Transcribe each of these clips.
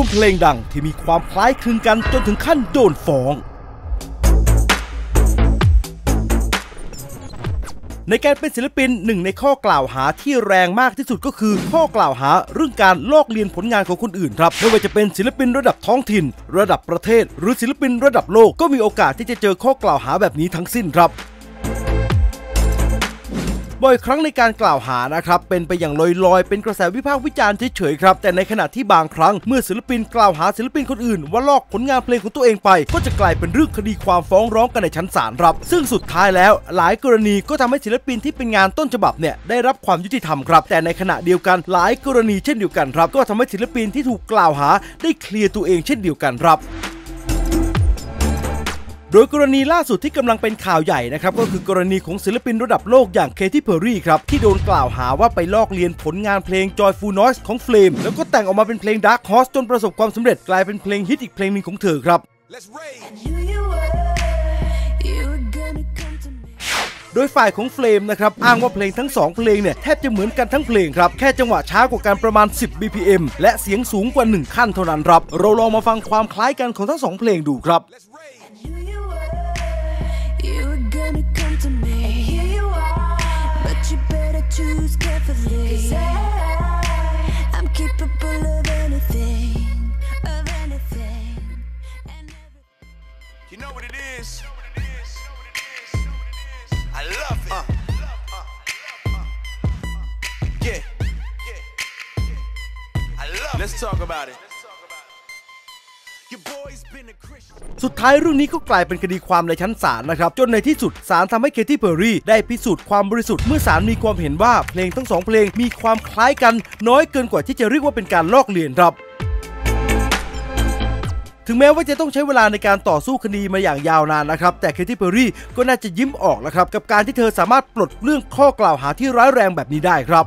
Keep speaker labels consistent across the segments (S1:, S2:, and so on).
S1: วมเพลงดังที่มีความคล้ายคลึงกันจนถึงขั้นโดนฟ้อง ในการเป็นศิลปินหนึ่งในข้อกล่าวหาที่แรงมากที่สุดก็คือ ข้อกล่าวหาเรื่องการลอกเลียนผลงานของคนอื่นครับไม่ว่าจะเป็นศิลปินระดับท้องถิ่น ระดับประเทศ หรือศิลปินระดับโลกก็มีโอกาสที่จะเจอข้อกล่าวหาแบบนี้ทั้งสิ้นครับ บ่อยครั้งในการกล่าวหานะครับเป็นไปอย่างลอยๆ เป็นกระแสวิพากษ์วิจารณ์เฉยๆครับ แต่ในขณะที่บางครั้งเมื่อศิลปินกล่าวหาศิลปินคนอื่น ว่าลอกผลงานเพลงของตัวเองไป ก็จะกลายเป็นเรื่องคดีความฟ้องร้องกันในชั้นศาลครับ ซึ่งสุดท้ายแล้ว หลายกรณีก็ทำให้ศิลปินที่เป็นงานต้นฉบับเนี่ยได้รับความยุติธรรมครับ แต่ในขณะเดียวกันหลายกรณีเช่นเดียวกันครับ ก็ทำให้ศิลปินที่ถูกกล่าวหาได้เคลียร์ตัวเองเช่นเดียวกันครับ ดยกรณีล่าสุดที่กำลังเป็นข่าวใหญ่นะครับก็คือกรณีของศิลปินระดับโลกอย่างเคที่เพอร์รี่ครับที่โดนกล่าวหาว่าไปลอกเลียนผลงานเพลง Joyful Noise ของ Flame แล้วก็แต่งออกมาเป็นเพลง Dark Horse จนประสบความสำเร็จกลายเป็นเพลงฮิตอีกเพลงหนึ่งของเธอครับ
S2: Let's rage.
S3: knew you were, you were gonna come to me.
S1: โดยฝ่ายของเฟลมนะครับอ้างว่าเพลงทั้ง 2 เพลงเนี่ยแทบจะเหมือนกันทั้งเพลงครับ แค่จังหวะช้ากว่ากันประมาณ 10 BPM และเสียงสูงกว่า 1 ขั้นเท่านั้นครับ เราลองมาฟังความคล้ายกันของทั้ง 2 เพลงดูครับ
S3: come to me. And here you are, but you better choose carefully. 'Cause I, I'm capable of anything, of anything, and everything.
S2: You know what it is? I love it. Uh. Uh, uh, yeah. I love it. Let's talk about it.
S1: สุดท้ายเรื่องนี้ก็กลายเป็นคดีความในชั้นศาลนะครับ จนในที่สุดศาลทำให้เคที่เพอร์รี่ได้พิสูจน์ความบริสุทธิ์เมื่อศาลมีความเห็นว่าเพลงทั้งสองเพลงมีความคล้ายกัน น้อยเกินกว่าที่จะเรียกว่าเป็นการลอกเลียนครับถึงแม้ว่าจะต้องใช้เวลาในการต่อสู้คดีมาอย่างยาวนานนะครับ แต่เคที่เพอร์รี่ก็น่าจะยิ้มออกแล้วครับ กับการที่เธอสามารถปลดเรื่องข้อกล่าวหาที่ร้ายแรงแบบนี้ได้ครับ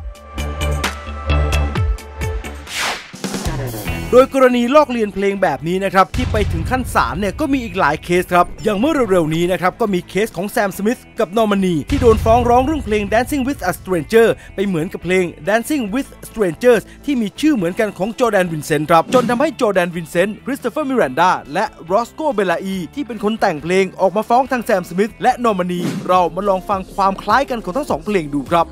S1: โดยกรณีลอกเลียนเพลงแบบนี้นะครับที่ไปถึงขั้นศาลเนี่ยก็มีอีกหลายเคสครับอย่างเมื่อเร็วๆนี้นะครับก็มีเคสของแซมสมิธกับนอร์มานีที่โดนฟ้องร้องเรื่องเพลง Dancing with a Stranger ไปเหมือนกับเพลง Dancing with Strangers ที่มีชื่อเหมือนกันของจอแดนวินเซนต์ครับจนทำให้จอแดนวินเซนต์คริสโตเฟอร์มิรันดาและรอสโกเบลาอีที่เป็นคนแต่งเพลงออกมาฟ้องทางแซมสมิธและนอร์มานีเรามาลองฟังความคล้ายกันของทั้งสองเพลงดูครับ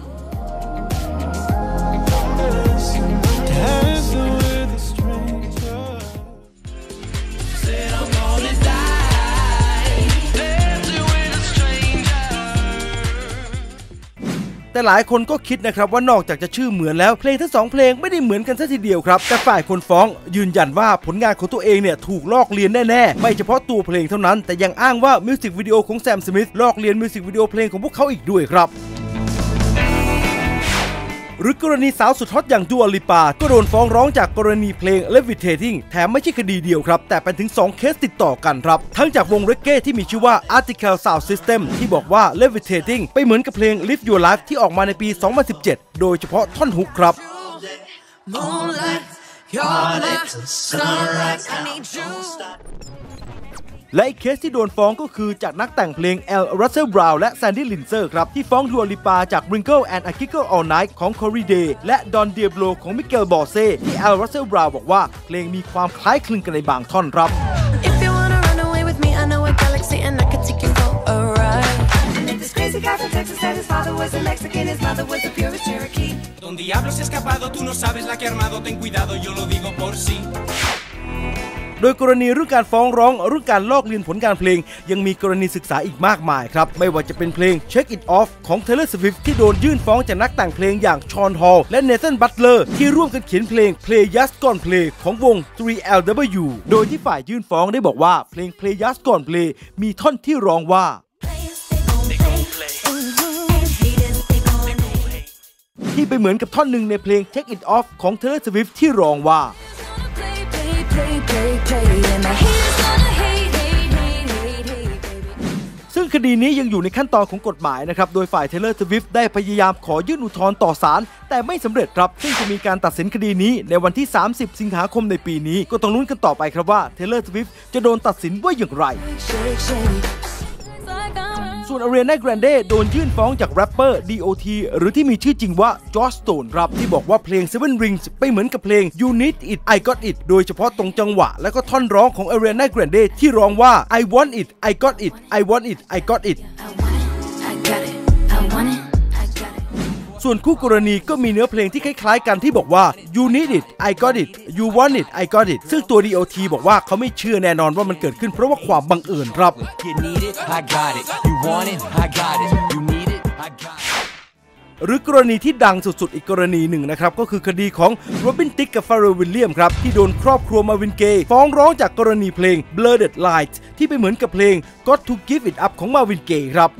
S1: แต่หลายคนก็คิดนะครับว่านอกจากจะชื่อเหมือนแล้วเพลงทั้งสองเพลงไม่ได้เหมือนกันซะทีเดียวครับแต่ฝ่ายคนฟ้องยืนยันว่าผลงานของตัวเองเนี่ยถูกลอกเลียนแน่ๆ ไม่เฉพาะตัวเพลงเท่านั้น แต่ยังอ้างว่ามิวสิกวิดีโอของแซมสมิธลอกเลียนมิวสิกวิดีโอเพลงของพวกเขาอีกด้วยครับ หรือกรณีสาวสุดฮอตอย่างดัวลิปา ก็โดนฟ้องร้องจากกรณีเพลง Levitating แถมไม่ใช่คดีเดียวครับ แต่เป็นถึง 2 เคสติดต่อกันครับ ทั้งจากวงเรกเก้ที่มีชื่อว่า Artikal Sound System ที่บอกว่า Levitating ไปเหมือนกับเพลง Live Your Life ที่ออกมาในปี 2017 โดยเฉพาะท่อนฮุกครับ
S3: Moonlight, you're my sunrise, I need you.
S1: และอีกเคสที่โดนฟ้องก็คือจากนักแต่งเพลง L. Russell Brown และ Sandy Linzer ครับ ที่ฟ้องดัวลิปาจาก Wrinkle and a Kickle All Night ของ Corey Day และ Don Diablo ของ Miguel Bosé ที่ L. Russell Brown บอกว่าเพลงมีความคล้ายคลึงกันในบางท่อนครับ
S3: If you wanna run away with me, I know a galaxy and I can take you for a ride. I met this crazy guy from Texas that his father was a Mexican, his mother was the purest Cherokee.
S4: Don Diablo se ha escapado, tú no sabes la que ha armado, ten cuidado, yo lo digo por sí.
S1: โดยกรณีเรื่องการฟ้องร้องเรื่องการลอกเลียนผลการเพลง ยังมีกรณีศึกษาอีกมากมายครับ ไม่ว่าจะเป็นเพลง Check It Off ของ Taylor Swift ที่โดนยื่นฟ้องจากนักแต่งเพลงอย่างชอนฮอลและเน t ธ a n บัตเลอร์ที่ร่วมกันเขียนเพลง Play Just Gone Play ของวง 3LW โดยที่ฝ่ายยื่นฟ้องได้บอกว่าเพลง Play Just Gone Play มีท่อนที่ร้องว่าที่ไปเหมือนกับท่อนหนึ่งในเพลง Shake It Off ของ Taylor Swift ที่ร้องว่า ซึ่งคดีนี้ยังอยู่ในขั้นตอนของกฎหมายนะครับ โดยฝ่ายเทเลอร์สวิฟต์ได้พยายามขอยื่นอุทธรณ์ต่อศาลแต่ไม่สำเร็จครับ ซึ่งจะมีการตัดสินคดีนี้ในวันที่ 30 สิงหาคมในปีนี้ ก็ต้องลุ้นกันต่อไปครับว่าเทเลอร์สวิฟต์จะโดนตัดสินว่าอย่างไร
S3: นอารี
S1: นาแกรนเดโดนยื่นฟ้องจากแรปเปอร์ DOT หรือที่มีชื่อจริงว่าจอชสโตนครับที่บอกว่าเพลง Seven Rings ไปเหมือนกับเพลง You Need It I Got It โดยเฉพาะตรงจังหวะ และก็ท่อนร้องของอารีนาแกรนเดที่ร้องว่า
S3: I Want It I Got It I Want It I Got It
S1: ส่วนคู่กรณีก็มีเนื้อเพลงที่คล้ายๆกันที่บอกว่า you need it I got it you want it I got it ซึ่งตัว DOT บอกว่าเขาไม่เชื่อแน่นอนว่ามันเกิดขึ้นเพราะว่าความบังเอิญครับ
S5: You need it, I got it. You want it, I got it. You need it, I got it.
S1: หรือกรณีที่ดังสุดๆ อีกกรณีหนึ่งนะครับ ก็คือคดีของโรบินติกกับฟาเรลวิลเลียมครับ ที่โดนครอบครัวมาวินเกย์ฟ้องร้องจากกรณีเพลง Blurred Lights ที่ไปเหมือนกับเพลง Got to Give It Up ของมาวินเกย์ครับ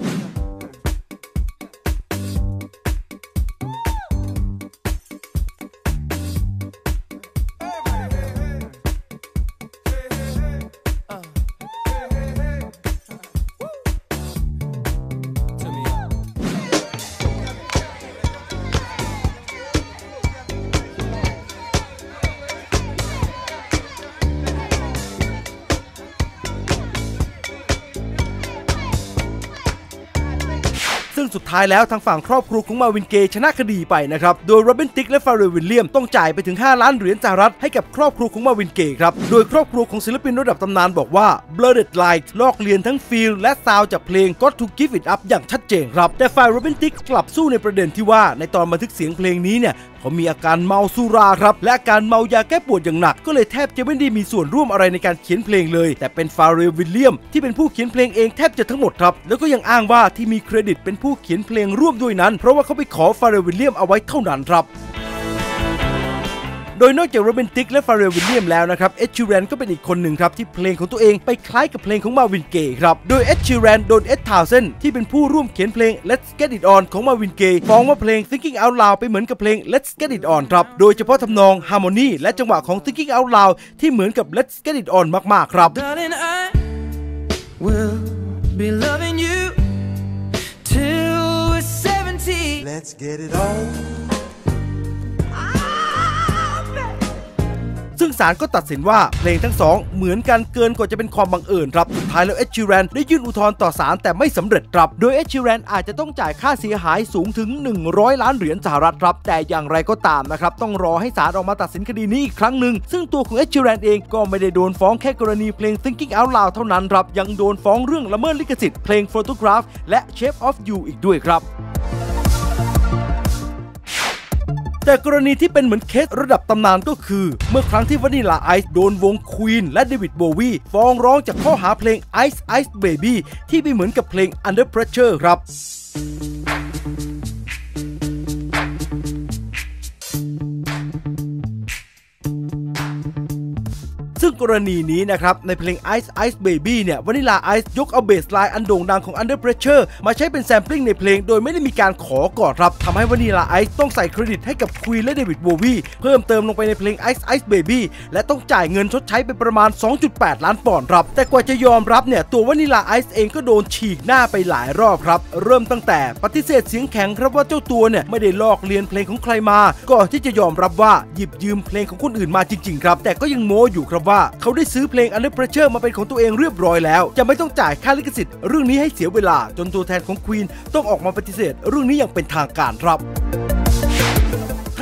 S1: ซึ่งสุดท้ายแล้วทางฝั่งครอบครัวของมาวินเกย์ชนะคดีไปนะครับ โดยโรบินติกและฟาเรลวิลเลียมต้องจ่ายไปถึง 5 ล้านเหรียญสหรัฐให้กับครอบครัวของมาวินเกย์ครับ โดยครอบครัวของศิลปินระดับตำนานบอกว่า Blurred Lines ลอกเลียนทั้ง feel และ sound จากเพลง Got to Give It Up อย่างชัดเจนครับ แต่ฝ่ายโรบินติกกลับสู้ในประเด็นที่ว่าในตอนบันทึกเสียงเพลงนี้เนี่ยเขามีอาการเมาสุราครับ และอาการเมายาแก้ปวดอย่างหนัก ก็เลยแทบจะไม่ได้มีส่วนร่วมอะไรในการเขียนเพลงเลย แต่เป็นฟาเรลวิลเลียมที่เป็นผู้เขียนเพลงเองแทบจะทั้งหมดครับ แล้วก็ยังอ้างว่าที่มีเครดิตเป็นผู้เขียนเพลงร่วมด้วยนั้น เพราะว่าเขาไปขอฟาเรลวิลเลียมเอาไว้เท่านั้นครับ โดยนอกจากโรเบนติกและฟาเรลวิลเลียมแล้วนะครับเอ็ดชิแรนก็เป็นอีกคนหนึ่งครับที่เพลงของตัวเองไปคล้ายกับเพลงของมาวินเกย์ครับ โดยเอ็ดชิแรนโดนเอ็ดทาวเซนที่เป็นผู้ร่วมเขียนเพลง Let's Get It On ของมาวินเกย์ฟ้องว่าเพลง Thinking Out Loud ไปเหมือนกับเพลง Let's Get It On ครับ โดยเฉพาะทำนอง harmony และจังหวะของ Thinking Out Loud ที่เหมือนกับ Let's Get It On มากๆครับ
S6: Darling, I will be loving you till we're 70.
S2: Let's get it on.
S1: ซึ่งศาลก็ตัดสินว่าเพลงทั้งสองเหมือนกันเกินกว่าจะเป็นความบังเอิญครับสุดท้ายแล้วเอชชิแรนได้ยื่นอุทธรณ์ต่อศาลแต่ไม่สำเร็จครับโดยเอชชิแรนอาจจะต้องจ่ายค่าเสียหายสูงถึง 100 ล้านเหรียญสหรัฐครับแต่อย่างไรก็ตามนะครับต้องรอให้ศาลออกมาตัดสินคดีนี้อีกครั้งหนึ่งซึ่งตัวของเอชชิแรนเองก็ไม่ได้โดนฟ้องแค่กรณีเพลง Thinking Out Loud เท่านั้นครับยังโดนฟ้องเรื่องละเมิดลิขสิทธิ์เพลง Photograph และ Shape of You อีกด้วยครับ แต่กรณีที่เป็นเหมือนเคสระดับตำนานก็คือ เมื่อครั้งที่วานิลาไอซ์โดนวงควีนและเดวิดโบวีฟ้องร้องจากข้อหาเพลง Ice Ice Baby ที่ไปเหมือนกับเพลง Under Pressure ครับ กรณีนี้นะครับ ในเพลง Ice Ice Baby เนี่ยวานิลาไอซ์ยกเอา bassline อันโด่งดังของ Under Pressure มาใช้เป็น sampling ในเพลงโดยไม่ได้มีการขอก่อนครับทำให้วานิลาไอซ์ต้องใส่เครดิตให้กับควีนและเดวิดโบวีเพิ่มเติมลงไปในเพลง Ice Ice Baby และต้องจ่ายเงินชดใช้ไปประมาณ 2.8 ล้านปอนด์ครับ แต่กว่าจะยอมรับเนี่ยตัววานิลาไอซ์เองก็โดนฉีกหน้าไปหลายรอบครับ เริ่มตั้งแต่ปฏิเสธเสียงแข็งครับว่าเจ้าตัวเนี่ยไม่ได้ลอกเลียนเพลงของใครมา ก่อนที่จะยอมรับว่าหยิบยืมเพลงของคนอื่นมาจริงๆครับ แต่ก็ยังโม้อยู่ครับว่าเขาได้ซื้อเพลง Under Pressure มาเป็นของตัวเองเรียบร้อยแล้ว จะไม่ต้องจ่ายค่าลิขสิทธิ์เรื่องนี้ให้เสียเวลา จนตัวแทนของควีนต้องออกมาปฏิเสธ เรื่องนี้อย่างเป็นทางการครับ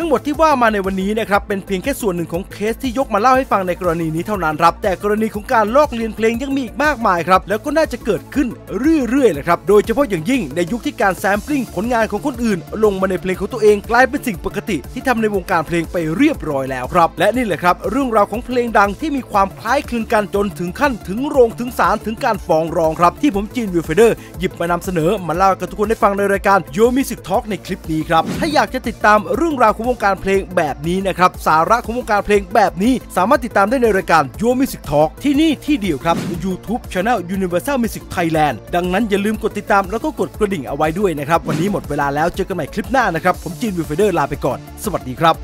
S1: ทั้งหมดที่ว่ามาในวันนี้นะครับเป็นเพียงแค่ส่วนหนึ่งของเคสที่ยกมาเล่าให้ฟังในกรณีนี้เท่านั้นครับ แต่กรณีของการลอกเลียนเพลงยังมีอีกมากมายครับ แล้วก็น่าจะเกิดขึ้นเรื่อยๆเลยครับ โดยเฉพาะอย่างยิ่งในยุคที่การ sampling ผลงานของคนอื่น ลงมาในเพลงของตัวเองกลายเป็นสิ่งปกติ ที่ทำในวงการเพลงไปเรียบร้อยแล้วครับ และนี่แหละครับเรื่องราวของเพลงดังที่มีความคล้ายคลึงกันจนถึงขั้นถึงโรงถึงศาลถึงการฟ้องร้องครับ ที่ผมจีนวิวเฟเดอร์หยิบมานำเสนอมาเล่ากับทุกคนได้ฟังในรายการ Ur Music Talk ในคลิปนี้ครับถ้าอยากจะติดตามเรื่องราวของวงการเพลงแบบนี้นะครับ สาระของวงการเพลงแบบนี้ สามารถติดตามได้ในรายการ Ur Music Talk ที่นี่ที่เดียวครับ YouTube Channel Universal Music Thailand ดังนั้นอย่าลืมกดติดตามแล้วก็กดกระดิ่งเอาไว้ด้วยนะครับ วันนี้หมดเวลาแล้วเจอกันใหม่คลิปหน้านะครับ ผมจีนวิวเฟเดอร์ลาไปก่อน สวัสดีครับ